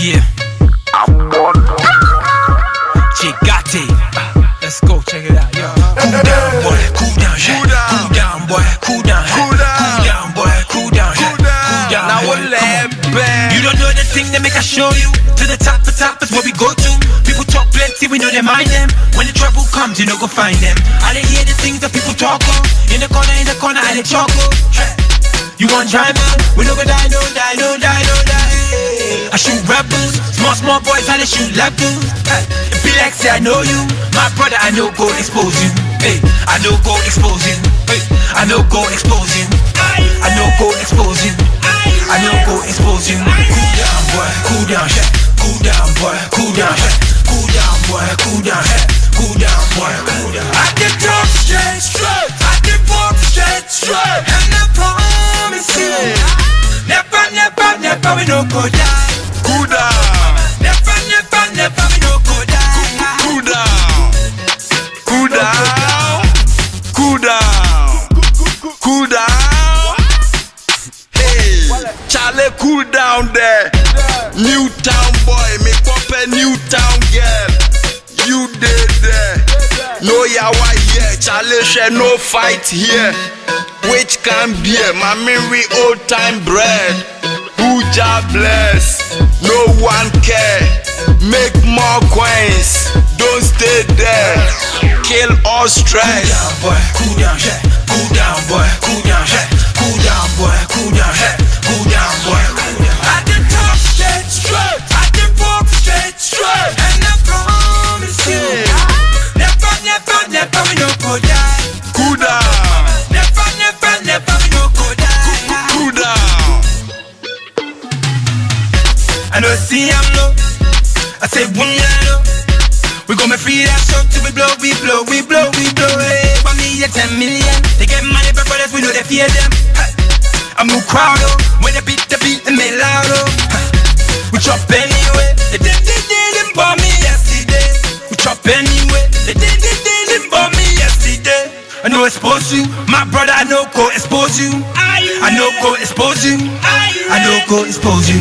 Yeah. I'm on. Chigate. Let's go, check it out, yo. Cool down, boy, cool down, yeah. Cool down. Cool down, boy, cool down, yeah. Cool down. Cool down, boy, cool down, yeah. Cool down. Cool down, Now what on. You don't know the thing that make I show you. To the top, the top is where we go to. People talk plenty, we know they mind them. When the trouble comes, you know go find them. I didn't hear the things that people talk of. In the corner, in the corner, I dey choco. You want try man? We no go die, small small boys, I dey shoot levels. Hey, it be like say I know you, my brother, I know go expose you. Hey, I know go expose you. Hey, I know go expose you. I know go expose you. I know go expose you. Cool down, boy, cool down, yeah. Cool down, boy, cool down, yeah. Cool down, boy, cool down, yeah. Cool down, boy, cool down. I can talk straight, straight. I can walk straight, straight. And I promise you, never, never, never we no go die. Charlie, cool down there. New town boy, me pop a new town girl. You did there. No yawa here, Charlie, share no fight here. Which can beer, my we old time bread. Who ja bless, no one care. Make more coins, don't stay there. Kill all stress. down, boy, cool down, yeah. I know I see I'm low. I say one know. We gon' make free that shot till we blow, we blow, we blow, we blow. Eh. Hey, for me a ten million. They get money but for brothers, we know they fear them. Hey, I'm no crowd oh. When they beat the beat and make loud oh. Hey, We chop anyway. They did, they did them for me yesterday. We chop anyway. They did, they did them for me yesterday. I know expose you, my brother. I know go expose you. I know go expose you. I know go expose you.